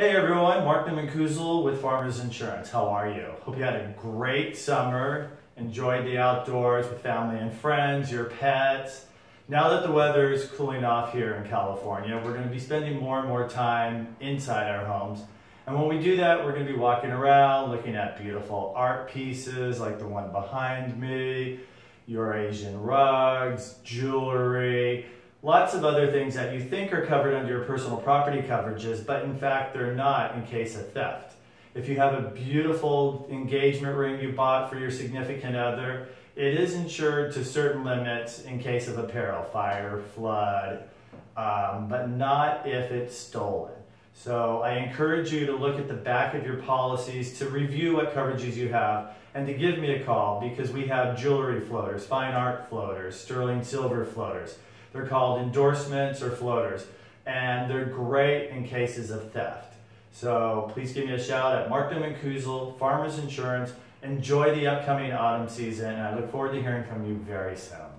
Hey everyone, Mark Newman-Kuzel with Farmers Insurance. How are you? Hope you had a great summer, enjoyed the outdoors with family and friends, your pets. Now that the weather is cooling off here in California, we're going to be spending more and more time inside our homes. And when we do that, we're going to be walking around, looking at beautiful art pieces like the one behind me, Eurasian rugs, jewelry, lots of other things that you think are covered under your personal property coverages, but in fact they're not in case of theft. If you have a beautiful engagement ring you bought for your significant other, it is insured to certain limits in case of a peril, fire, flood, um, but not if it's stolen. So I encourage you to look at the back of your policies to review what coverages you have and to give me a call because we have jewelry floaters, fine art floaters, sterling silver floaters. They're called endorsements or floaters, and they're great in cases of theft. So please give me a shout at Mark Newman Kuzel, Farmers Insurance. Enjoy the upcoming autumn season, and I look forward to hearing from you very soon.